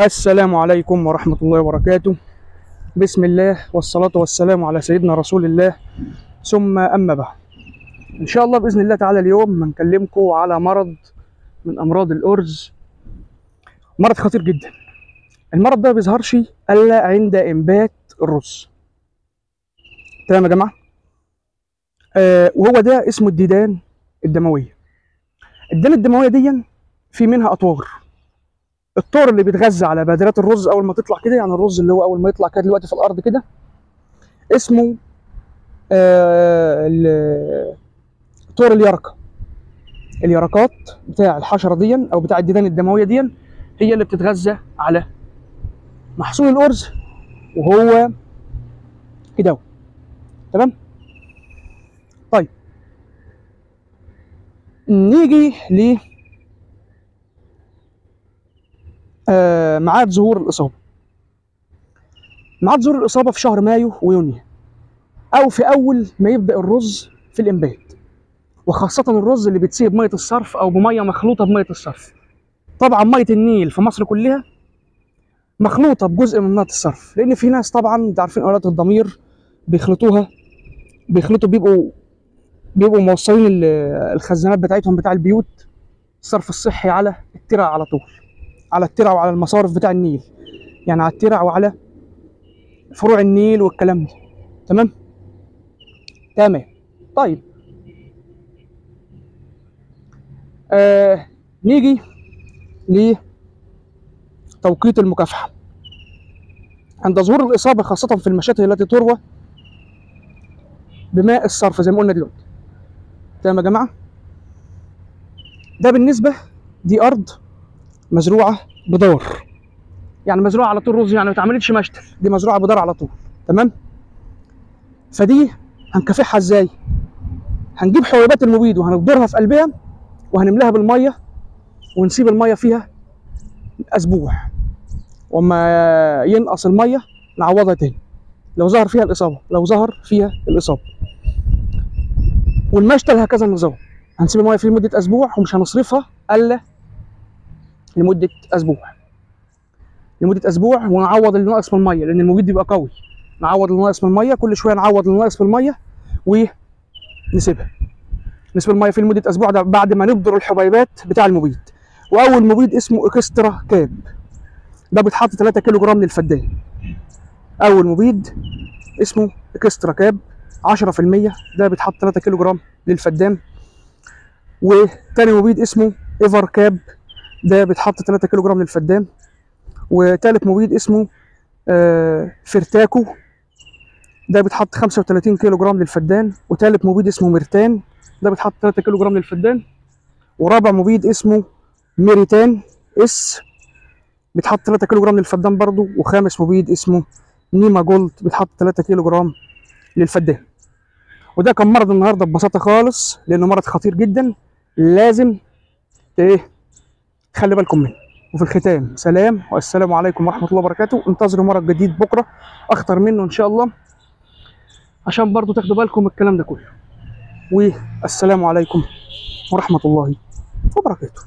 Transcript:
السلام عليكم ورحمة الله وبركاته. بسم الله والصلاة والسلام على سيدنا رسول الله. ثم أما بعد. إن شاء الله بإذن الله تعالى اليوم هنكلمكم على مرض من أمراض الأرز. مرض خطير جدا. المرض ده بيظهرش إلا عند إنبات الرز. تمام يا جماعة؟ آه وهو ده اسمه الديدان الدموية. الديدان الدموية دي في منها أطوار الطور اللي بيتغذى على بادرات الرز أول ما تطلع كده يعني الرز اللي هو أول ما يطلع كده دلوقتي في الأرض كده اسمه آه طور اليرقه اليرقات بتاع الحشرة دي أو بتاع الديدان الدموية دي هي اللي بتتغذى على محصول الأرز وهو كده. تمام؟ طيب. نيجي ل آه، ميعاد ظهور الإصابة. ميعاد ظهور الإصابة في شهر مايو ويونيو أو في أول ما يبدأ الرز في الإنبات وخاصة الرز اللي بيتسقي بمية الصرف أو بمية مخلوطة بمية الصرف. طبعا مية النيل في مصر كلها مخلوطة بجزء من مية الصرف لأن في ناس طبعا أنتوا عارفين أولاد الضمير بيخلطوها بيخلطوا بيبقوا بيبقوا موصلين ال- الخزانات بتاعتهم بتاع البيوت الصرف الصحي على الترع على طول. على الترع وعلى المصارف بتاع النيل. يعني على الترع وعلى فروع النيل والكلام ده. تمام؟ تمام. طيب. آه نيجي لتوقيت المكافحة. عند ظهور الإصابة خاصة في المشاتل التي تروى بماء الصرف زي ما قلنا دلوقتي. تمام يا جماعة؟ ده بالنسبة دي أرض مزروعة بدار يعني مزروعة على طول رز يعني ما اتعملتش مشتل. دي مزروعة بدار على طول. تمام؟ فدي هنكافحها إزاي؟ هنجيب حبيبات المبيد وهنبدرها في قلبها وهنملاها بالمية ونسيب المية فيها أسبوع. وما ينقص المية نعوضها تاني. لو ظهر فيها الإصابة لو ظهر فيها الإصابة. والمشتل هكذا النظام هنسيب المية فيه لمدة أسبوع ومش هنصرفها إلا لمدة أسبوع. لمدة أسبوع ونعوض اللي ناقص من المية لأن المبيد بيبقى قوي. نعوض اللي ناقص من المية كل شوية نعوض اللي ناقص من المية ونسيبها. نسيب المية في لمدة أسبوع ده بعد ما نبدر الحبيبات بتاع المبيد. وأول مبيد اسمه إكسترا كاب ده بيتحط 3 كيلو جرام للفدان. أول مبيد اسمه إكسترا كاب 10% ده بيتحط 3 كيلو جرام للفدان. وتاني مبيد اسمه إيفر كاب ده بيتحط 3 كيلو جرام للفدان وتالت مبيد اسمه آه، فيرتاكو. ده بيتحط 35 كيلو جرام للفدان وتالت مبيد اسمه ميرتان. ده بيتحط 3 كيلو جرام للفدان. ورابع مبيد اسمه ميريتان اس بيتحط 3 كيلو جرام للفدان برضو. وخامس مبيد اسمه نيما جولد بيتحط 3 كيلو جرام للفدان. وده كان مرض النهارده ببساطة خالص لأنه مرض خطير جدا. لازم إيه خلي بالكم منه وفي الختام سلام والسلام عليكم ورحمة الله وبركاته. انتظروا مرض جديد بكرة أخطر منه إن شاء الله عشان برضو تاخدوا بالكم الكلام ده كله. والسلام عليكم ورحمة الله وبركاته.